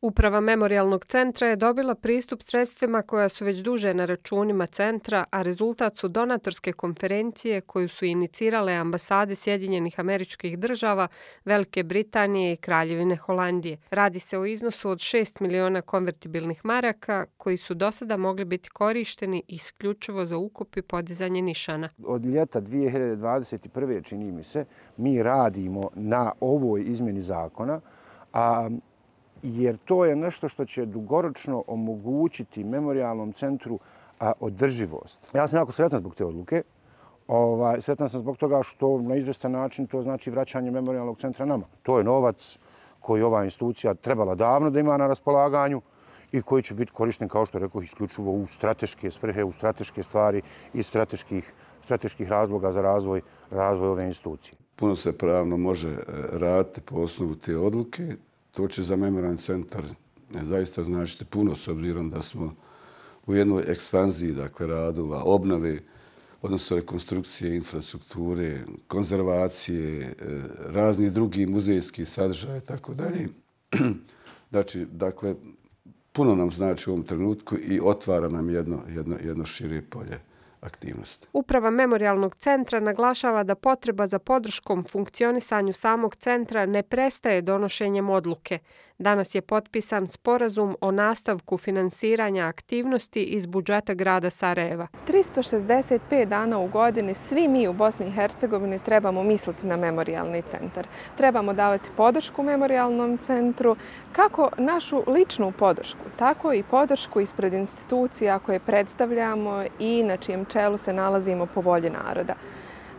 Uprava Memorialnog centra je dobila pristup sredstvima koja su već duže na računima centra, a rezultat su donatorske konferencije koju su inicirale ambasade Sjedinjenih američkih država, Velike Britanije i Kraljevine Holandije. Radi se o iznosu od 6 miliona konvertibilnih maraka koji su do sada mogli biti korišteni isključivo za ukup i podizanje nišana. Od ljeta 2021. čini mi se, mi radimo na ovoj izmjeni zakona, a jer to je nešto što će dugoročno omogućiti memorialnom centru a, održivost. Ja sam jako sretan zbog te odluke. Ovaj, sretan sam zbog toga što na izvestan način to znači vraćanje memorialnog centra nama. To je novac koji ova institucija trebala davno da ima na raspolaganju i koji će biti korišten, kao što rekao, isključivo u strateške svrhe, u strateške stvari i strateških, strateških razloga za razvoj, razvoj ove institucije. Puno se pravno može eh, raditi po osnovu te odluke to će za memorialni centar e, zaista značiti puno s obzirom da smo u jednoj ekspanziji dakle, radova, obnove, odnosno rekonstrukcije infrastrukture, konzervacije, e, razni drugi muzejski sadržaje i tako dalje. Znači, dakle, puno nam znači u ovom trenutku i otvara nam jedno, jedno, jedno šire polje aktivnosti. Uprava Memorialnog centra naglašava da potreba za podrškom funkcionisanju samog centra ne prestaje donošenjem odluke. Danas je potpisan sporazum o nastavku finansiranja aktivnosti iz budžeta grada Sarajeva. 365 dana u godini svi mi u Bosni i Hercegovini trebamo misliti na memorialni centar. Trebamo davati podršku memorialnom centru, kako našu ličnu podršku, tako i podršku ispred institucija koje predstavljamo i na čijem čelu se nalazimo po volji naroda.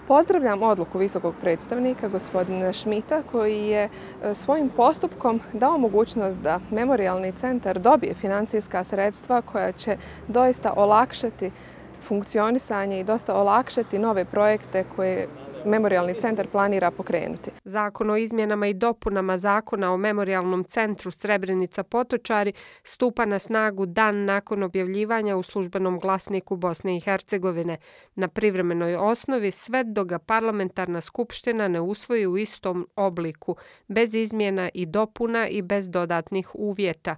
Pozdravljam odluku visokog predstavnika gospodina Šmita koji je e, svojim postupkom dao mogućnost da memorialni centar dobije financijska sredstva koja će doista olakšati funkcionisanje i dosta olakšati nove projekte koje Memorialni centar planira pokrenuti. Zakon o izmjenama i dopunama zakona o Memorialnom centru Srebrenica Potočari stupa na snagu dan nakon objavljivanja u službenom glasniku Bosne i Hercegovine na privremenoj osnovi sve do ga parlamentarna skupština ne usvoji u istom obliku, bez izmjena i dopuna i bez dodatnih uvjeta.